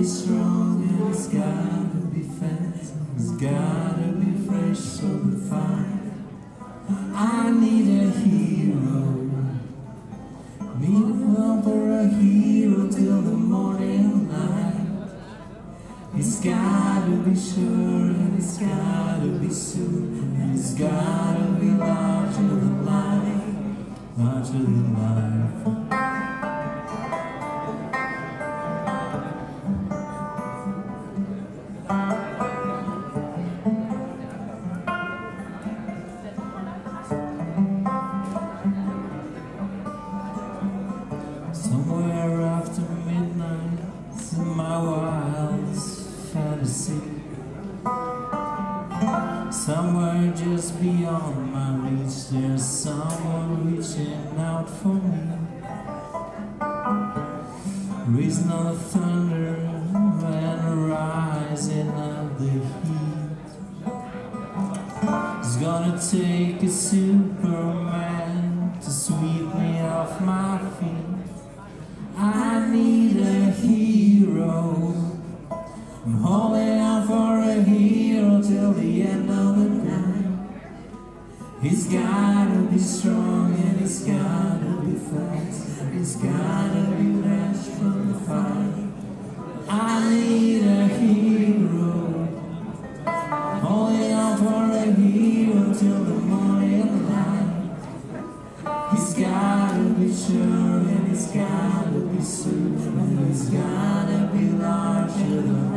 be strong and it's gotta be fast. It's gotta be fresh, so refined. I need a hero. Me love for a hero till the morning light. It's gotta be sure and it's gotta be soon. And it's gotta be larger than life, larger than life. take a Superman to sweep me off my feet. I need a hero. I'm holding out for a hero till the end of the night. He's gotta be strong and he's gotta be fast. He's gotta He's gotta be sure and he's gotta be soon and he's gotta be large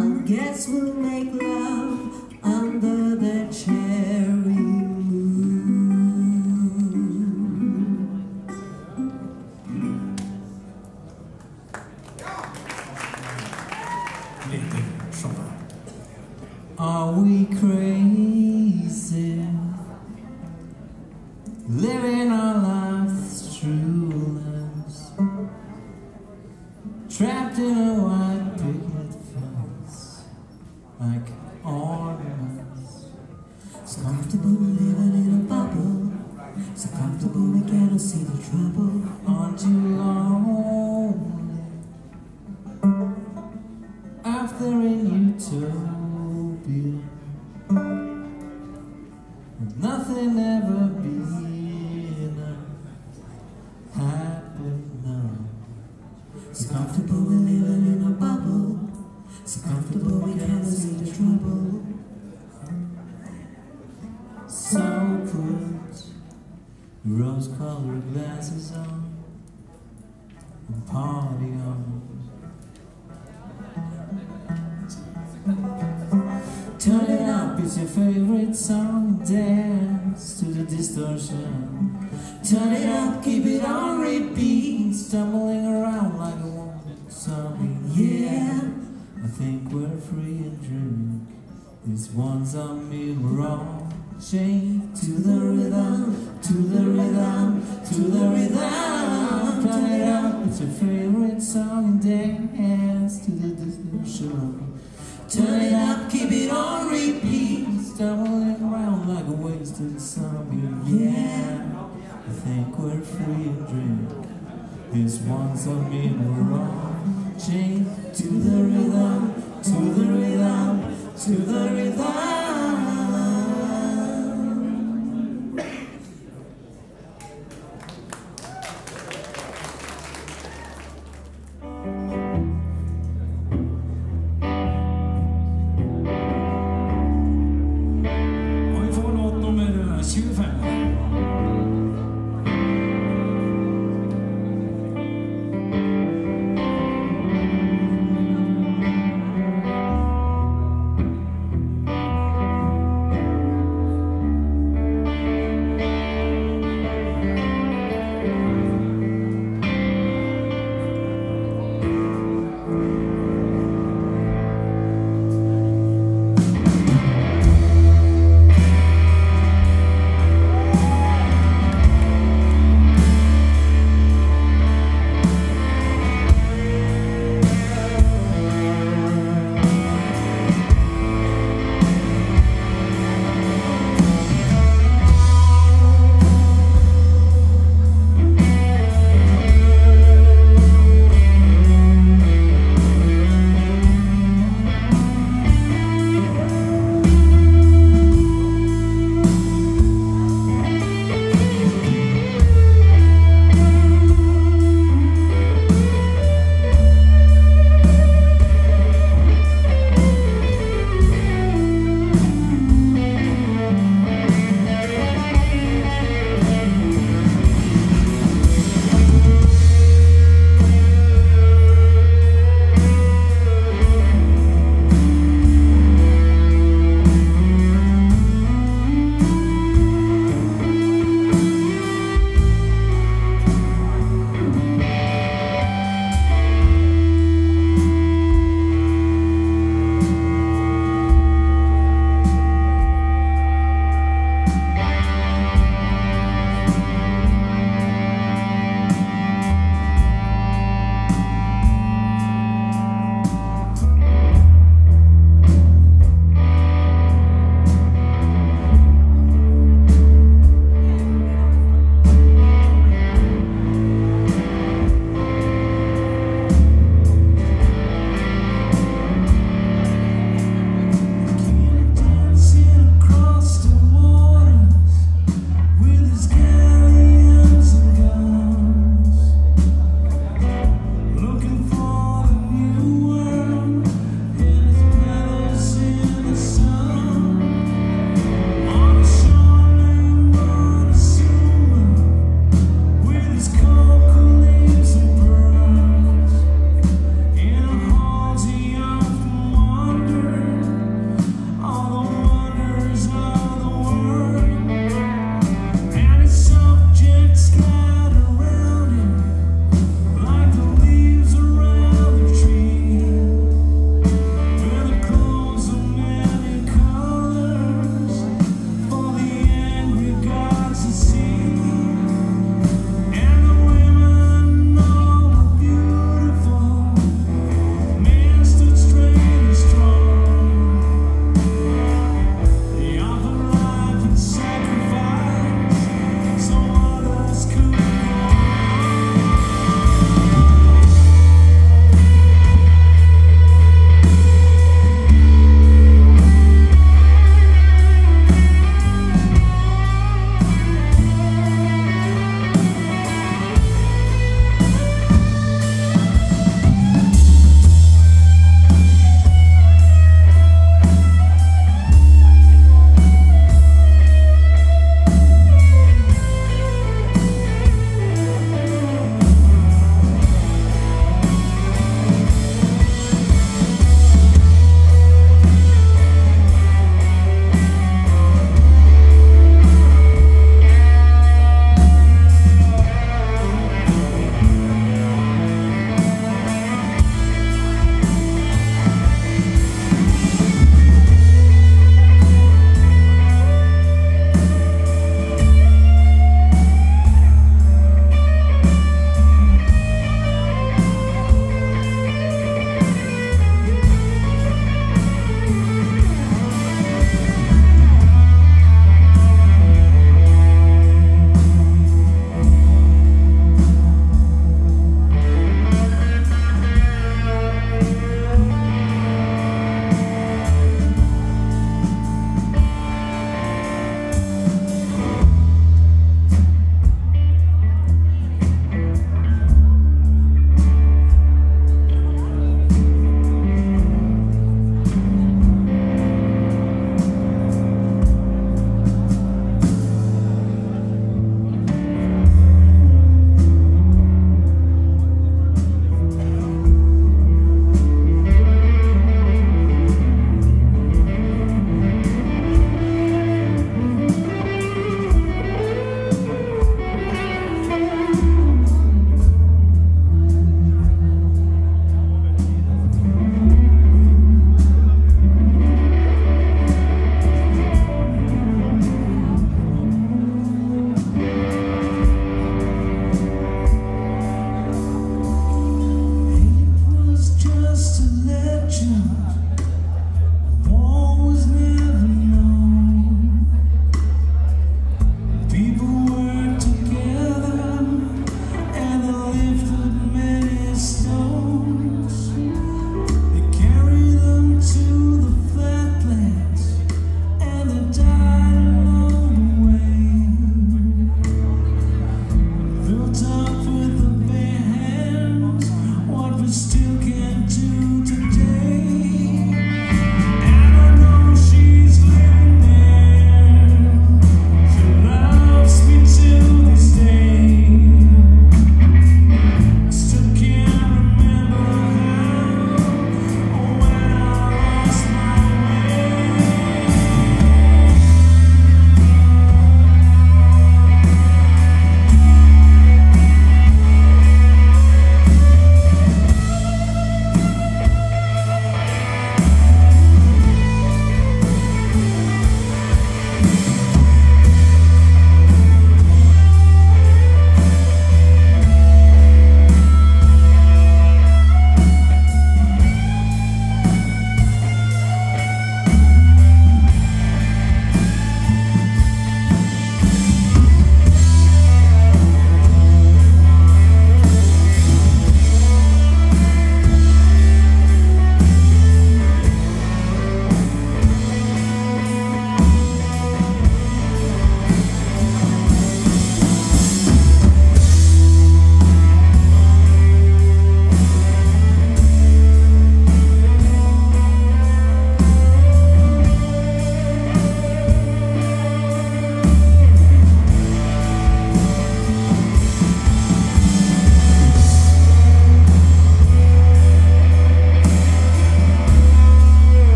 I guess we'll make love it's your favorite song. Dance to the distortion. Turn it up, keep it on repeat. Stumbling around like a woman zombie. Yeah, I think we're free and drink. This one's on me wrong. Chain to the rhythm, to the rhythm, to the rhythm. Turn it up, it's your favorite song. Dance to the distortion. Turn it up, keep it on repeat. Stumbling around like a wasted zombie. Yeah, I think we're free and drink. This one's on me wrong. Chain to the rhythm, to the rhythm, to the rhythm.